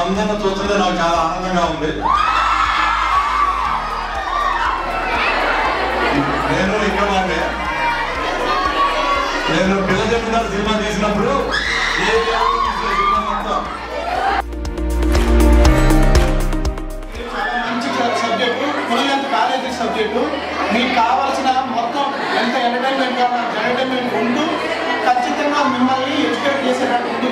అందరిని చూస్తుంటే నాకు చాలా ఆనందంగా ఉంది. నేను ఇక్కడ వాడినే. నేను పిల్ల చెప్తున్నారు సినిమా తీసినప్పుడు మంచి సబ్జెక్టు కాలేజీ సబ్జెక్టు మీకు కావాల్సిన మొత్తం ఎంత ఎంటర్టైన్మెంట్ కావాలి ఎంటర్టైన్మెంట్ ఉంటూ ఖచ్చితంగా మిమ్మల్ని ఎడ్యుకేట్ చేసేటట్టు